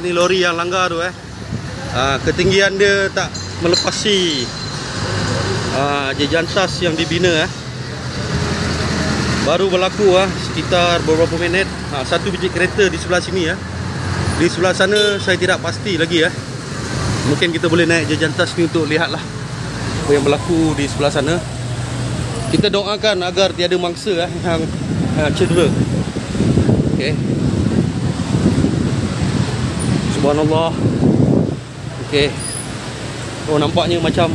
ini lori yang langgar tu eh. Ah, ketinggian dia tak melepasi ah, jejantas yang dibina eh. Baru berlaku ah sekitar beberapa minit. Ah, satu biji kereta di sebelah sini ya. Di sebelah sana saya tidak pasti lagi ya. Mungkin kita boleh naik jejantas ni untuk lihatlah apa yang berlaku di sebelah sana. Kita doakan agar tiada mangsa eh, yang uh, cedera. Okey. Subhanallah. Okey. Oh nampaknya macam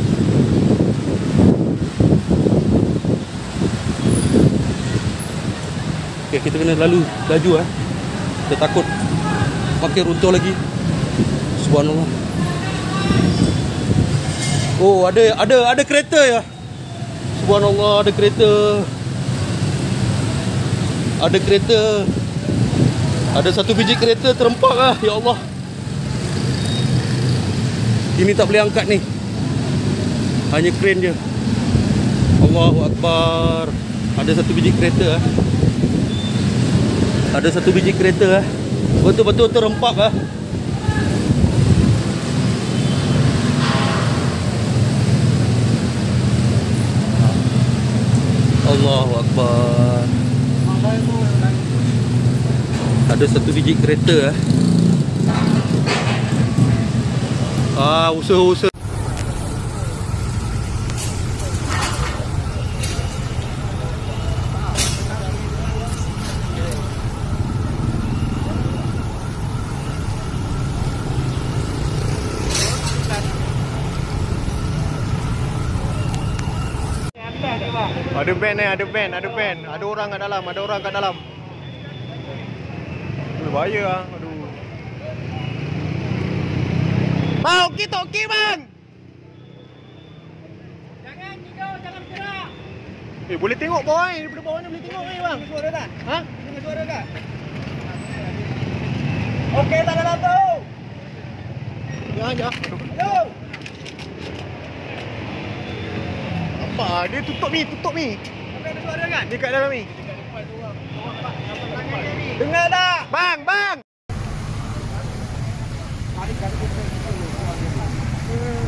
Okey, kita kena lalu laju eh. Kita takut makin runtuh lagi. Subhanallah. Oh, ada ada ada kereta ya. Subhanallah, ada kereta. Ada kereta. Ada satu biji kereta terempak lah, ya Allah. Ini tak boleh angkat ni. Hanya kren je. Allahu Akbar. Ada satu biji kereta ah. Ada satu biji kereta ah. Betul-betul terempak ah. Allahu Akbar. Ada satu biji kereta ah. Ah, usaha-usaha Ada van eh, ada van, ada van. Ada orang kat dalam, ada orang kat dalam. Bahaya ah. Bau kita okey bang. Jangan tidur jangan gerak. Eh boleh tengok bawah ni, boleh bawah ni boleh tengok ni bang. Suara tak? Ha? Dengar suara tak? Okey tak ada tu. Ya ya. Hello. Apa dia tutup ni, tutup ni. Apa ada suara kan? Dekat dalam ni. Dengar tak? Bang, bang. Tarik kat. Mm.